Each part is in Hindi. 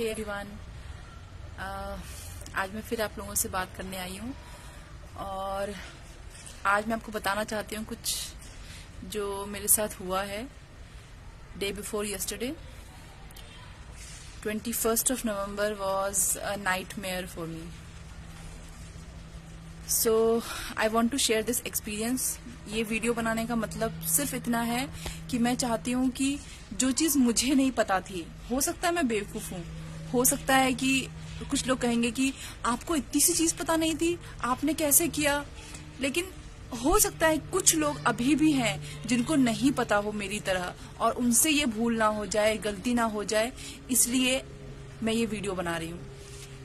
हे एवरीवन आज मैं फिर आप लोगों से बात करने आई हूँ और आज मैं आपको बताना चाहती हूँ कुछ जो मेरे साथ हुआ है day before yesterday 21st of November was a nightmare for me so I want to share this experience ये वीडियो बनाने का मतलब सिर्फ़ इतना है कि मैं चाहती हूँ कि जो चीज़ मुझे नहीं पता थी, हो सकता है मैं बेवकूफ़ हूँ हो सकता है कि कुछ लोग कहेंगे कि आपको इतनी सी चीज़ पता नहीं थी आपने कैसे किया? लेकिन हो सकता है कुछ लोग अभी भी हैं जिनको नहीं पता हो मेरी तरह और उनसे ये भूल ना हो जाए गलती ना हो जाए इसलिए मैं ये वीडियो बना रही हूँ।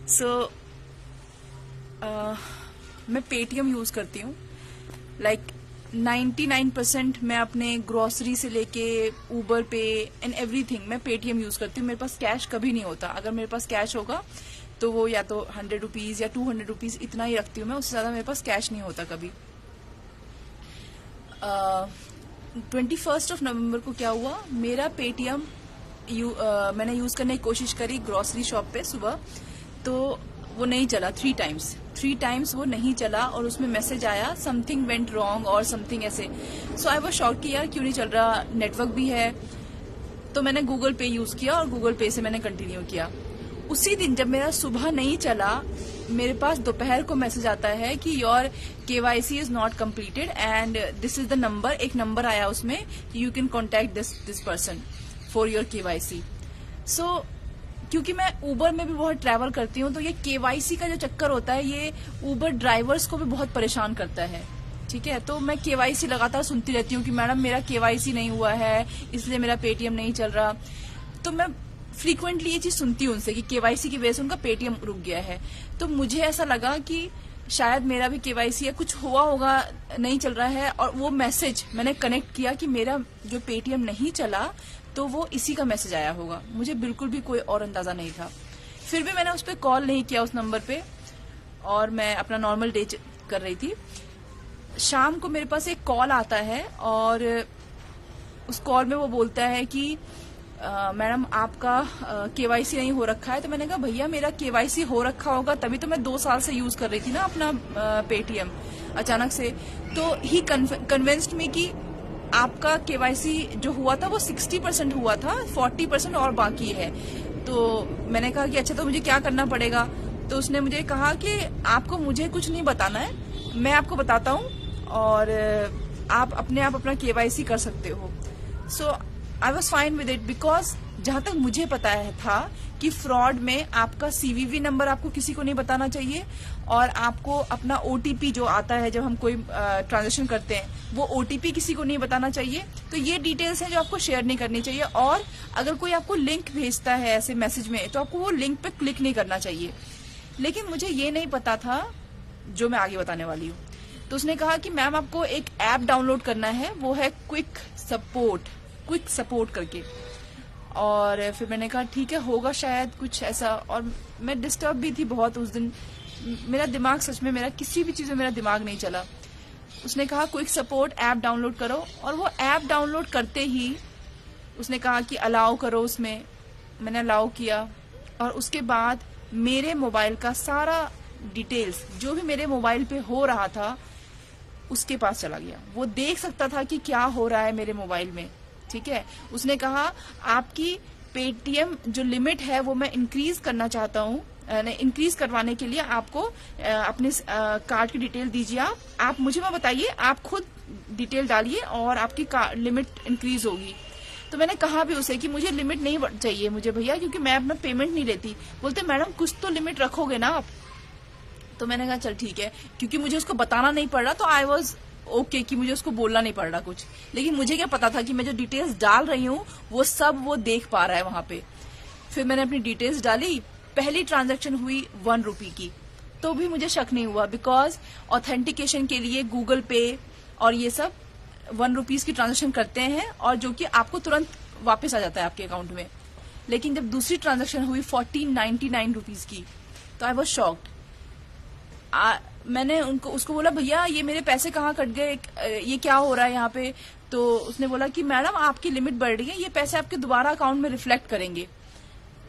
सो so, uh, मैं पेटीएम यूज़ करती हूँ। लाइक like, 99 परसेंट मैं अपने ग्रोसरी से लेके ऊबर पे एंड एवरीथिंग मैं पेटीएम यूज़ करती हूँ। मेरे पास कैश कभी नहीं होता। अगर मेरे पास कैश होगा तो वो या तो हंड्रेड रुपीज़ या टू हंड्रेड रुपीज़ इतना ही रखती हूँ मैं। उससे ज़्यादा मेरे पास कैश नहीं होता कभी। ट्वेंटी फ़र्स्ट ऑफ़ नवंबर को क्या हुआ? मेरा पेटीएम यू, uh, मैंने यूज़ करने की कोशिश करी ग्रोसरी शॉप पे सुबह। तो वो नहीं चला थ्री टाइम्स थ्री टाइम्स वो नहीं चला और उसमें मैसेज आया समथिंग वेंट रॉन्ग और समथिंग ऐसे। सो आई वो शॉक कि यार क्यों नहीं चल रहा? नेटवर्क भी है। तो मैंने गूगल पे यूज़ किया और गूगल पे से मैंने कंटिन्यू किया। उसी दिन जब मेरा सुबह नहीं चला, मेरे पास दोपहर को मैसेज आता है कि your KYC is not completed and this is the number एक नंबर आया उसमें you can contact this this person for your KYC so क्योंकि मैं ऊबर में भी बहुत ट्रैवल करती हूँ तो ये केवाईसी का जो चक्कर होता है, ये ऊबर ड्राइवर्स को भी बहुत परेशान करता है। ठीक है? तो मैं केवाईसी लगातार सुनती रहती हूँ कि मैडम, मेरा केवाईसी नहीं हुआ है, इसलिए मेरा पेटीएम नहीं चल रहा। तो मैं फ्रीक्वेंटली ये चीज़ सुनती हूँ उनसे कि केवाईसी की वजह से उनका पेटीएम रुक गया है। तो मुझे ऐसा लगा कि शायद मेरा भी केवाईसी है कुछ हुआ होगा, नहीं चल रहा है, और वो मैसेज मैंने कनेक्ट किया कि मेरा जो पेटीएम नहीं चला तो वो इसी का मैसेज आया होगा। मुझे बिल्कुल भी कोई और अंदाज़ा नहीं था। फिर भी मैंने उस पर कॉल नहीं किया उस नंबर पे और मैं अपना नॉर्मल डे कर रही थी। शाम को मेरे पास एक कॉल आता है और उस कॉल में वो बोलता है कि मैडम आपका केवाईसी नहीं हो रखा है। तो मैंने कहा, भैया, मेरा केवाईसी हो रखा होगा, तभी तो मैं दो साल से यूज़ कर रही थी ना अपना पेटीएम अचानक से। तो ही कन्विंस्ड में कि आपका केवाईसी जो हुआ था, वो 60 परसेंट हुआ था 40 परसेंट और बाकी है। तो मैंने कहा कि अच्छा तो मुझे क्या करना पड़ेगा? तो उसने मुझे कहा कि आपको मुझे कुछ नहीं बताना है, मैं आपको बताता हूँ और आप अपने आप अपना केवाईसी कर सकते हो। So I was fine with it because जहाँ तक मुझे पता है था कि फ्रॉड में आपका सीवीवी नंबर आपको किसी को नहीं बताना चाहिए और आपको अपना ओटीपी जो आता है, जब हम कोई ट्रांजेक्शन करते हैं, वो ओटीपी किसी को नहीं बताना चाहिए। तो ये डिटेल्स हैं जो आपको शेयर नहीं करनी चाहिए और अगर कोई आपको लिंक भेजता है ऐसे मैसेज में तो आपको वो लिंक पे क्लिक नहीं करना चाहिए। लेकिन मुझे ये नहीं पता था, जो मैं आगे बताने वाली हूँ। तो उसने कहा कि मैम, आपको एक ऐप डाउनलोड करना है, वो है क्विक सपोर्ट क्विक सपोर्ट करके। और फिर मैंने कहा, ठीक है, होगा शायद कुछ ऐसा। और मैं डिस्टर्ब भी थी बहुत उस दिन। मेरा दिमाग सच में, मेरा किसी भी चीज़ में मेरा दिमाग नहीं चला। उसने कहा क्विक सपोर्ट ऐप डाउनलोड करो। और वो ऐप डाउनलोड करते ही उसने कहा कि अलाउ करो उसमें। मैंने अलाउ किया। और उसके बाद मेरे मोबाइल का सारा डिटेल्स जो भी मेरे मोबाइल पे हो रहा था, उसके पास चला गया। वो देख सकता था कि क्या हो रहा है मेरे मोबाइल में। ठीक है? उसने कहा, आपकी पेटीएम जो लिमिट है, वो मैं इंक्रीज करना चाहता हूँ। इंक्रीज करवाने के लिए आपको अपने कार्ड की डिटेल दीजिए आप। आप मुझे मैं बताइए, आप खुद डिटेल डालिए और आपकी लिमिट इंक्रीज होगी। तो मैंने कहा भी उसे कि मुझे लिमिट नहीं चाहिए मुझे भैया, क्योंकि मैं अपना पेमेंट नहीं लेती। बोलते, मैडम, कुछ तो लिमिट रखोगे ना आप? तो मैंने कहा, चल ठीक है। क्योंकि मुझे उसको बताना नहीं पड़ रहा तो आई वॉज़ ओके कि मुझे उसको बोलना नहीं पड़ रहा कुछ। लेकिन मुझे क्या पता था कि मैं जो डिटेल्स डाल रही हूँ, वो सब वो देख पा रहा है वहाँ पे। फिर मैंने अपनी डिटेल्स डाली पहली ट्रांजेक्शन हुई वन रूपी की। तो भी मुझे शक नहीं हुआ बिकॉज़ ऑथेंटिकेशन के लिए गूगल पे और ये सब वन रूपीज की ट्रांजेक्शन करते हैं और जो कि आपको तुरंत वापस आ जाता है आपके अकाउंट में। लेकिन जब दूसरी ट्रांजेक्शन हुई फोर्टीन नाइन्टी नाइन रूपीज की तो आई वॉज़ शॉक्ड मैंने उनको, उसको बोला, भैया, ये मेरे पैसे कहाँ कट गए? ये क्या हो रहा है यहाँ पे? तो उसने बोला कि, मैडम, आपकी लिमिट बढ़ रही है, ये पैसे आपके दोबारा अकाउंट में रिफ्लेक्ट करेंगे।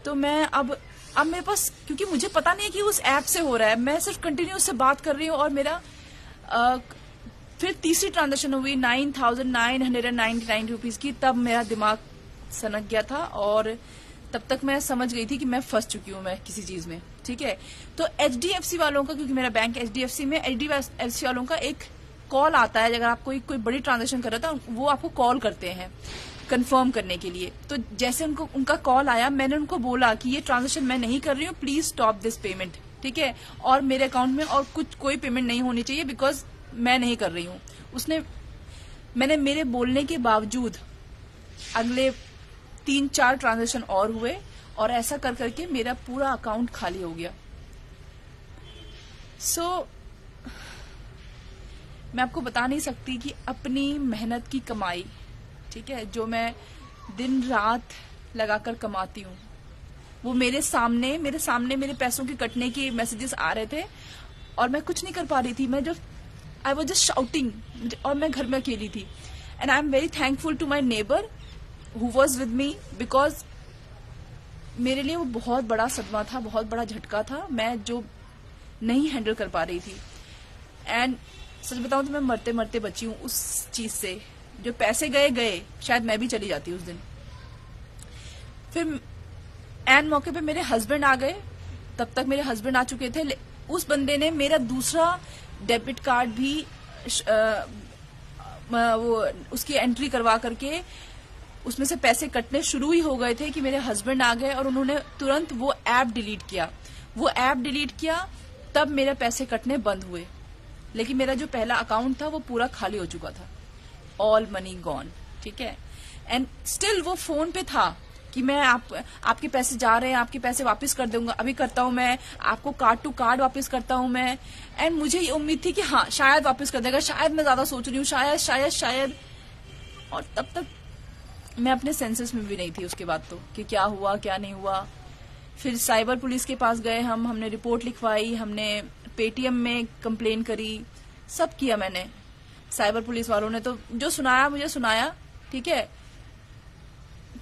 तो मैं अब अब मेरे पास क्योंकि मुझे पता नहीं है कि उस ऐप से हो रहा है मैं सिर्फ़ कंटिन्यू उससे बात कर रही हूँ और मेरा आ, फिर तीसरी ट्रांजेक्शन हुई nine thousand nine hundred and ninety nine rupees की तब मेरा दिमाग सनक गया था और तब तक मैं समझ गई थी कि मैं फंस चुकी हूँ मैं किसी चीज़ में ठीक है? तो HDFC वालों का क्योंकि मेरा बैंक HDFC में एच वालों का एक कॉल आता है अगर आप कोई कोई बड़ी ट्रांजेक्शन कर रहा था वो आपको कॉल करते हैं कंफर्म करने के लिए। तो जैसे उनको उनका कॉल आया मैंने उनको बोला कि ये ट्रांजेक्शन मैं नहीं कर रही हूँ प्लीज़ स्टॉप दिस पेमेंट ठीक है? और मेरे अकाउंट में और कुछ कोई पेमेंट नहीं होनी चाहिए बिकॉज़ मैं नहीं कर रही हूँ। उसने मैंने मेरे बोलने के बावजूद अगले तीन चार ट्रांजेक्शन और हुए और ऐसा कर करके मेरा पूरा अकाउंट खाली हो गया। सो so, मैं आपको बता नहीं सकती कि अपनी मेहनत की कमाई, ठीक है, जो मैं दिन रात लगाकर कमाती हूँ, वो मेरे सामने मेरे सामने मेरे पैसों के कटने के मैसेजेस आ रहे थे और मैं कुछ नहीं कर पा रही थी। मैं जो आई वॉज़ जस्ट शाउटिंग और मैं घर में अकेली थी। And I am very thankful to my neighbour who was with me because मेरे लिए वो बहुत बड़ा सदमा था, बहुत बड़ा झटका था। मैं जो नहीं हैंडल कर पा रही थी। एंड सच बताऊँ तो मैं मरते मरते बची हूँ उस चीज़ से। जो पैसे गए गए। शायद मैं भी चली जाती उस दिन। फिर एन मौके पे मेरे हस्बैंड आ गए। तब तक मेरे हस्बैंड आ चुके थे। उस बंदे ने मेरा दूसरा डेबिट कार्ड भी आ, वो उसकी एंट्री करवा करके उसमें से पैसे कटने शुरू ही हो गए थे कि मेरे हस्बैंड आ गए और उन्होंने तुरंत वो ऐप डिलीट किया। वो ऐप डिलीट किया तब मेरे पैसे कटने बंद हुए। लेकिन मेरा जो पहला अकाउंट था, वो पूरा खाली हो चुका था। ऑल मनी गॉन ठीक है? एंड स्टिल वो फ़ोन पे था कि मैं आप, आपके पैसे जा रहे हैं, आपके पैसे वापस कर दूँगा, अभी करता हूँ मैं, आपको कार्ड टू कार्ड वापस करता हूँ मैं। एंड मुझे ये उम्मीद थी कि हाँ शायद वापस कर देगा, शायद मैं ज़्यादा सोच रही हूँ, शायद शायद शायद। और तब तक मैं अपने सेंसेस में भी नहीं थी उसके बाद तो कि क्या हुआ, क्या नहीं हुआ। फिर साइबर पुलिस के पास गए हम, हमने रिपोर्ट लिखवाई, हमने पेटीएम में कंप्लेन करी, सब किया मैंने। साइबर पुलिस वालों ने तो जो सुनाया, मुझे सुनाया, ठीक है?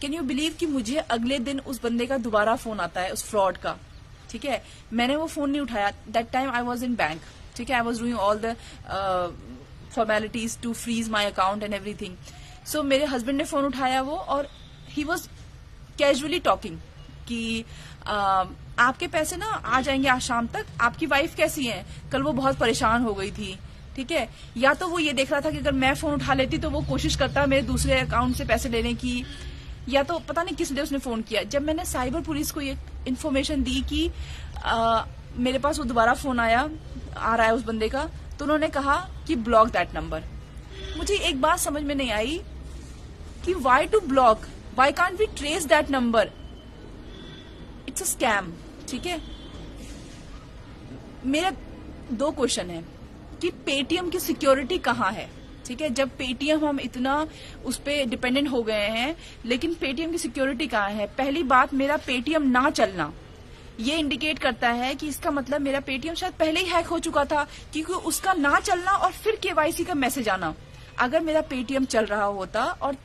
कैन यू बिलीव कि मुझे अगले दिन उस बंदे का दोबारा फ़ोन आता है, उस फ्रॉड का, ठीक है? मैंने वो फ़ोन नहीं उठाया। That time I was in bank ठीक है? I was doing all the formalities to freeze my account and everything so मेरे हस्बैंड ने फ़ोन उठाया वो और ही वॉज़ कैजुअली टॉकिंग कि आपके पैसे ना आ जाएँगे आज शाम तक, आपकी वाइफ कैसी है? कल वो बहुत परेशान हो गई थी, ठीक है? या तो वो ये देख रहा था कि अगर मैं फ़ोन उठा लेती तो वो कोशिश करता मेरे दूसरे अकाउंट से पैसे लेने की, या तो पता नहीं किस लिए उसने फ़ोन किया। जब मैंने साइबर पुलिस को ये इन्फॉर्मेशन दी कि मेरे पास वो दोबारा फ़ोन आया, आ रहा है उस बंदे का तो उन्होंने कहा कि ब्लॉक दैट नंबर मुझे एक बात समझ में नहीं आई कि why to block why can't we trace that number it's a scam ठीक है? मेरा दो क्वेश्चन है कि पेटीएम की सिक्योरिटी कहाँ है? ठीक है, जब पेटीएम हम इतना उस पर डिपेंडेंट हो गए हैं, लेकिन पेटीएम की सिक्योरिटी कहाँ है? पहली बात, मेरा पेटीएम ना चलना। ये इंडिकेट करता है कि इसका मतलब मेरा पेटीएम शायद पहले ही हैक हो चुका था, क्योंकि उसका ना चलना और फिर केवाईसी का मैसेज आना। अगर मेरा पेटीएम चल रहा होता और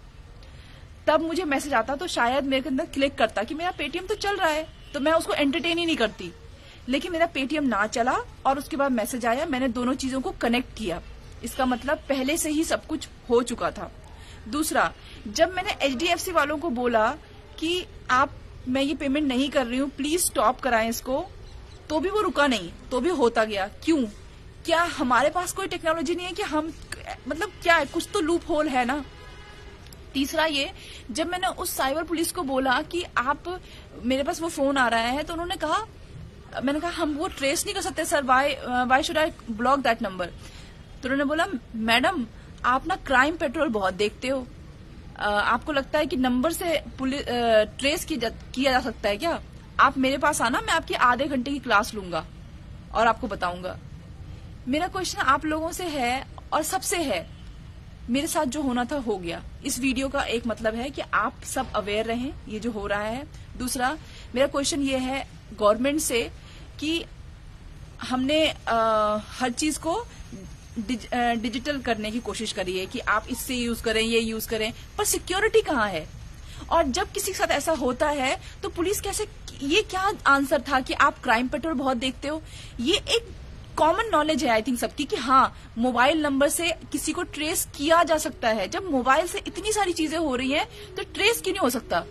तब मुझे मैसेज आता तो शायद मेरे अंदर क्लिक करता कि मेरा पेटीएम तो चल रहा है। तो मैं उसको एंटरटेन ही नहीं करती। लेकिन मेरा पेटीएम ना चला और उसके बाद मैसेज आया, मैंने दोनों चीज़ों को कनेक्ट किया। इसका मतलब पहले से ही सब कुछ हो चुका था। दूसरा, जब मैंने एचडीएफसी वालों को बोला कि आप, मैं ये पेमेंट नहीं कर रही हूँ प्लीज़ स्टॉप कराएँ इसको तो भी वो रुका नहीं तो भी होता गया। क्यों? क्या हमारे पास कोई टेक्नोलॉजी नहीं है कि हम मतलब क्या है, कुछ तो लूप होल है ना? तीसरा ये जब मैंने उस साइबर पुलिस को बोला कि आप मेरे पास वो फ़ोन आ रहा है तो उन्होंने कहा मैंने कहा हम वो ट्रेस नहीं कर सकते sir why why should I block that number तो उन्होंने बोला मैडम आप ना क्राइम पेट्रोल बहुत देखते हो। आपको लगता है कि नंबर से ट्रेस जा, किया जा सकता है क्या? आप मेरे पास आना मैं आपकी आधे घंटे की क्लास लूँगा और आपको बताऊँगा। मेरा क्वेश्चन आप लोगों से है और सबसे है। मेरे साथ जो होना था हो गया। इस वीडियो का एक मतलब है कि आप सब अवेयर रहें ये जो हो रहा है। दूसरा मेरा क्वेश्चन ये है गवर्नमेंट से कि हमने आ, हर चीज़ को डिज, आ, डिजिटल करने की कोशिश करी है कि आप इससे यूज़ करें ये यूज़ करें। पर सिक्योरिटी कहाँ है? और जब किसी के साथ ऐसा होता है तो पुलिस कैसे ये क्या आंसर था कि आप क्राइम पेट्रोल बहुत देखते हो? ये एक कॉमन नॉलेज है आई थिंक सबकी, कि हाँ मोबाइल नंबर से किसी को ट्रेस किया जा सकता है। जब मोबाइल से इतनी सारी चीज़ें हो रही हैं तो ट्रेस क्यों नहीं हो सकता?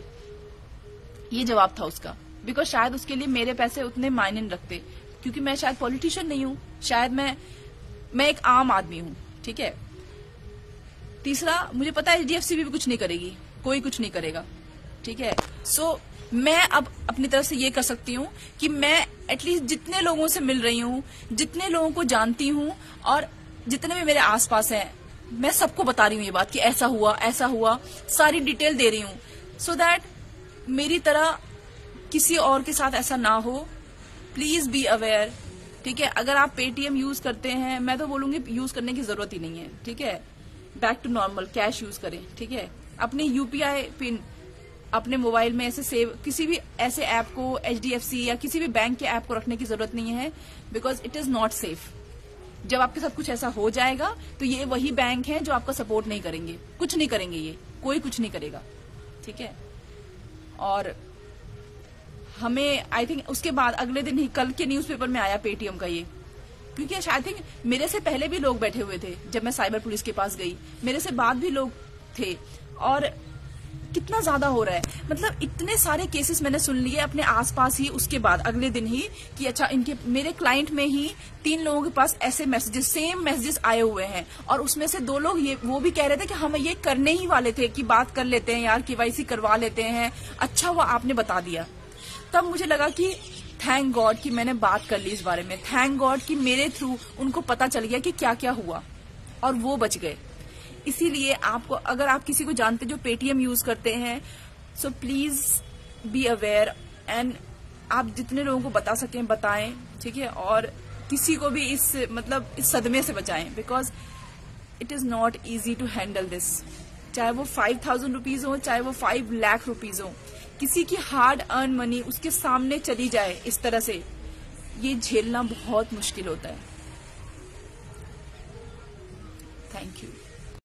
ये जवाब था उसका। बिकॉज़ शायद उसके लिए मेरे पैसे उतने मायने रखते। क्योंकि मैं शायद पॉलिटिशियन नहीं हूँ। शायद मैं मैं एक आम आदमी हूँ। ठीक है? तीसरा, मुझे पता है एचडीएफसी भी कुछ नहीं करेगी। कोई कुछ नहीं करेगा। ठीक है? सो so, मैं अब अपनी तरफ़ से ये कर सकती हूँ कि मैं एटलीस्ट जितने लोगों से मिल रही हूँ जितने लोगों को जानती हूँ और जितने भी मेरे आसपास हैं मैं सबको बता रही हूँ ये बात कि ऐसा हुआ ऐसा हुआ सारी डिटेल दे रही हूँ। सो दैट मेरी तरह किसी और के साथ ऐसा ना हो। प्लीज़ बी अवेयर ठीक है? अगर आप पेटीएम यूज़ करते हैं मैं तो बोलूँगी यूज़ करने की ज़रूरत ही नहीं है ठीक है? Back to normal cash use करें ठीक है? अपनी यूपीआई पिन अपने मोबाइल में ऐसे सेव, किसी भी ऐसे ऐप को HDFC या किसी भी बैंक के ऐप को रखने की ज़रूरत नहीं है because it is not safe जब आपके साथ कुछ ऐसा हो जाएगा तो ये वही बैंक है जो आपका सपोर्ट नहीं करेंगे। कुछ नहीं करेंगे ये। कोई कुछ नहीं करेगा। ठीक है? और हमें आई थिंक उसके बाद अगले दिन ही, कल के न्यूज़पेपर में आया पेटीएम का ये। क्योंकि आई थिंक मेरे से पहले भी लोग बैठे हुए थे, जब मैं साइबर पुलिस के पास गई। मेरे से बाद भी लोग थे। और कितना ज़्यादा हो रहा है? मतलब इतने सारे केसेस मैंने सुन लिए अपने आसपास ही उसके बाद, अगले दिन ही, कि अच्छा इनके, मेरे क्लाइंट में ही तीन लोगों के पास ऐसे मैसेजेस सेम मैसेजेस आए हुए हैं। और उसमें से दो लोग ये, वो भी कह रहे थे कि हम ये करने ही वाले थे कि बात कर लेते हैं यार केवाईसी करवा लेते हैं। अच्छा हुआ आपने बता दिया। तब मुझे लगा कि थैंक गॉड कि मैंने बात कर ली इस बारे में। थैंक गॉड कि मेरे थ्रू उनको पता चल गया कि क्या क्या हुआ। और वो बच गए। इसीलिए आपको, अगर आप किसी को जानते जो पेटीएम यूज़ करते हैं so please be aware and आप जितने लोगों को बता सकें, बताएँ, ठीक है? और किसी को भी इस मतलब इस सदमे से बचाएँ because it is not easy to handle this चाहे वो फाइव थाउज़ेंड रुपीज़ हो, चाहे वो फाइव लाख रुपीज़ हो, किसी की हार्ड अर्न मनी उसके सामने चली जाए इस तरह से, ये झेलना बहुत मुश्किल होता है। Thank you